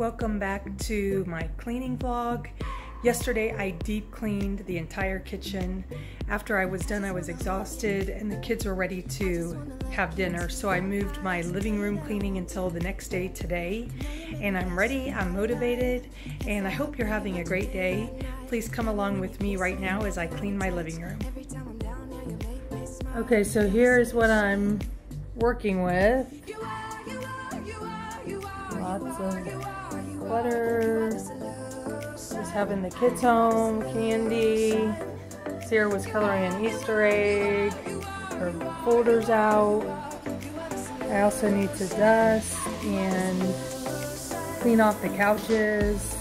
welcome back to my cleaning vlog. Yesterday I deep cleaned the entire kitchen. After I was done I was exhausted and the kids were ready to have dinner so I moved my living room cleaning until the next day today and I'm ready, I'm motivated and I hope you're having a great day. Please come along with me right now as I clean my living room. Okay so here's what I'm working with lots of clutter. Just having the kids home, candy. Sarah was coloring an Easter egg. Her folder's out. I also need to dust and clean off the couches,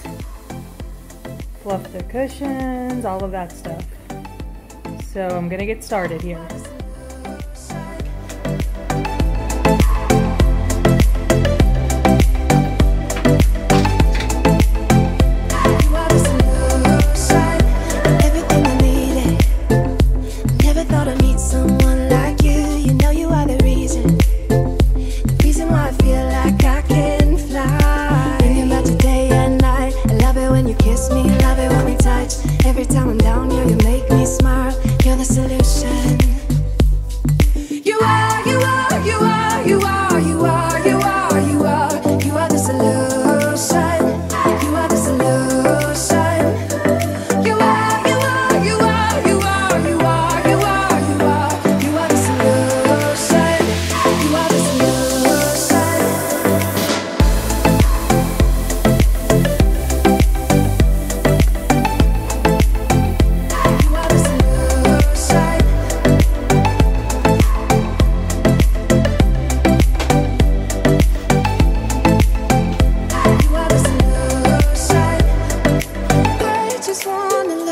fluff the cushions, all of that stuff. So I'm gonna get started here. Time I'm down here, you make me smile. You're the solution. just wanna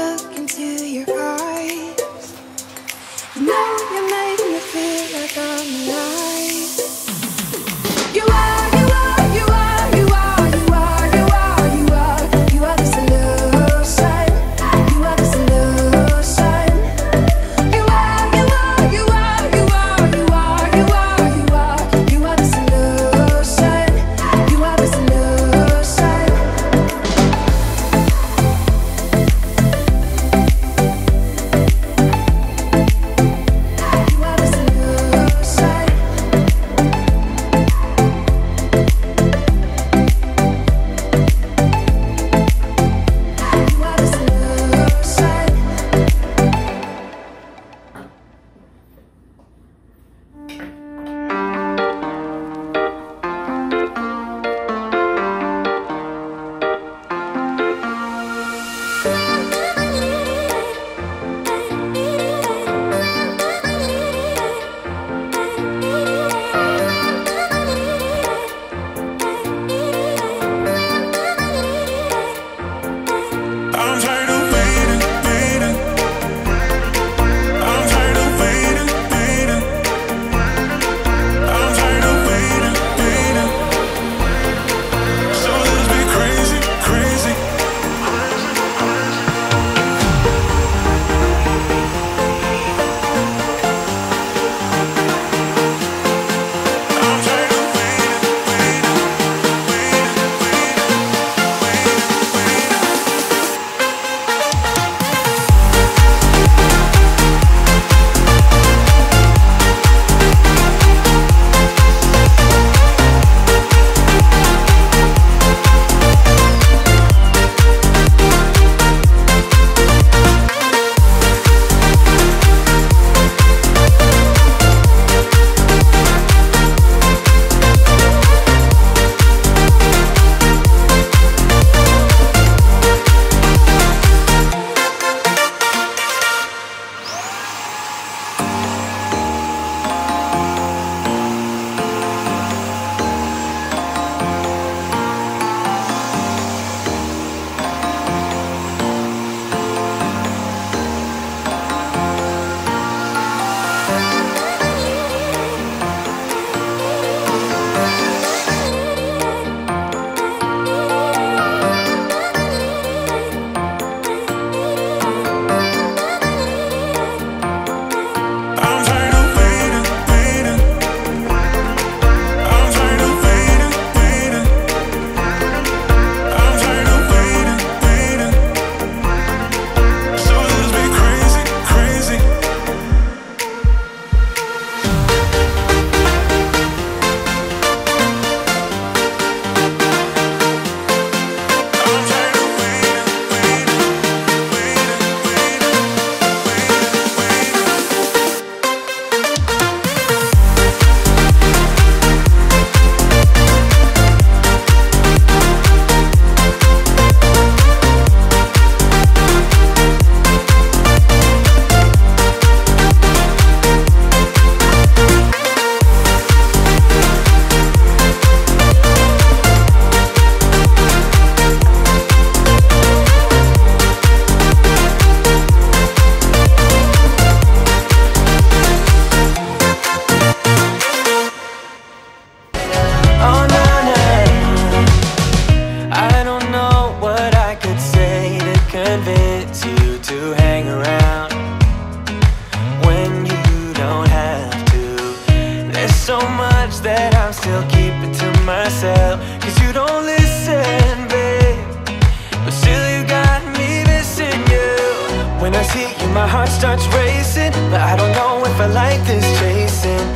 see you, my heart starts racing But I don't know if I like this chasing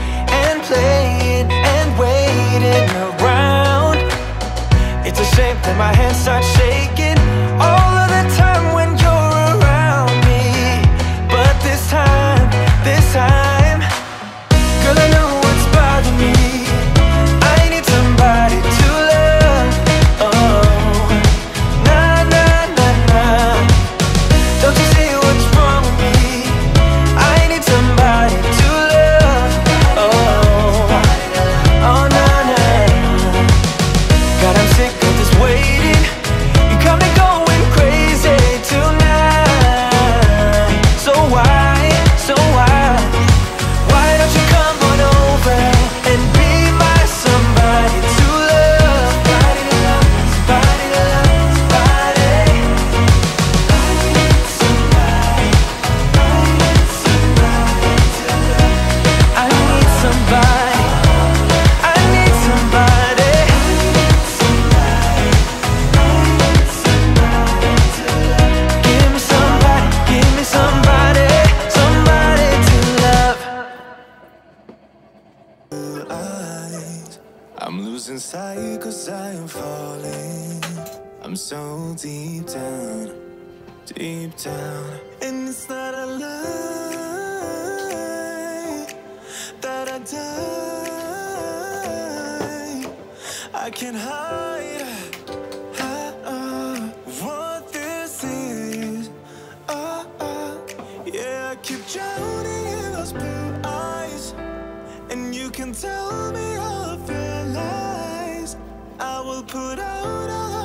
And playing and waiting around. It's a shame that my hands start shaking. I'm so deep down, deep down. And it's not a lie that I die. I can't hide. what this is. Yeah, I keep drowning in those blue eyes. And you can tell me all of your lies. I will put out all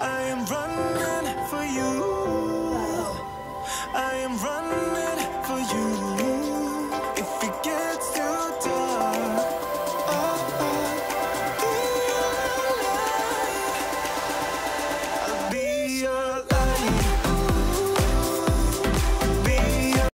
I am running for you. I am running for you. If it gets too dark.